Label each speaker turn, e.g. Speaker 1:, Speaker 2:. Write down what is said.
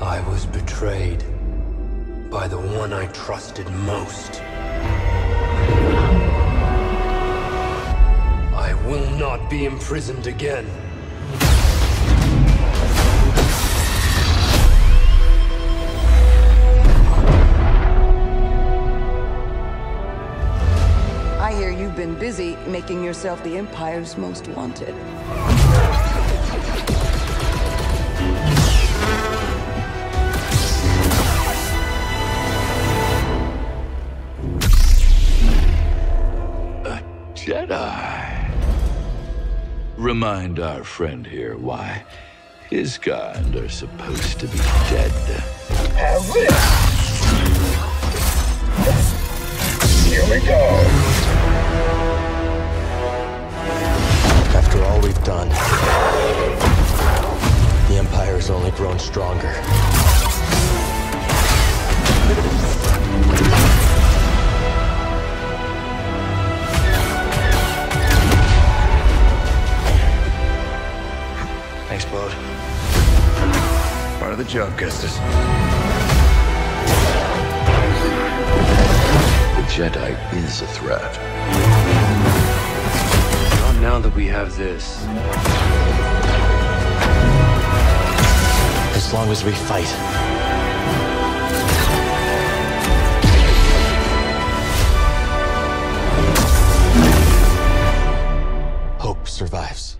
Speaker 1: I was betrayed by the one I trusted most. I will not be imprisoned again.
Speaker 2: I hear you've been busy making yourself the Empire's most wanted.
Speaker 3: Jedi. Remind our friend here why his kind are supposed to be dead.
Speaker 4: Here we go.
Speaker 5: After all we've done, the Empire has only grown stronger.
Speaker 4: explode. Part of the job, Kestis.
Speaker 3: The Jedi is a threat.
Speaker 1: Not now that we have this.
Speaker 5: As long as we fight. Hope survives.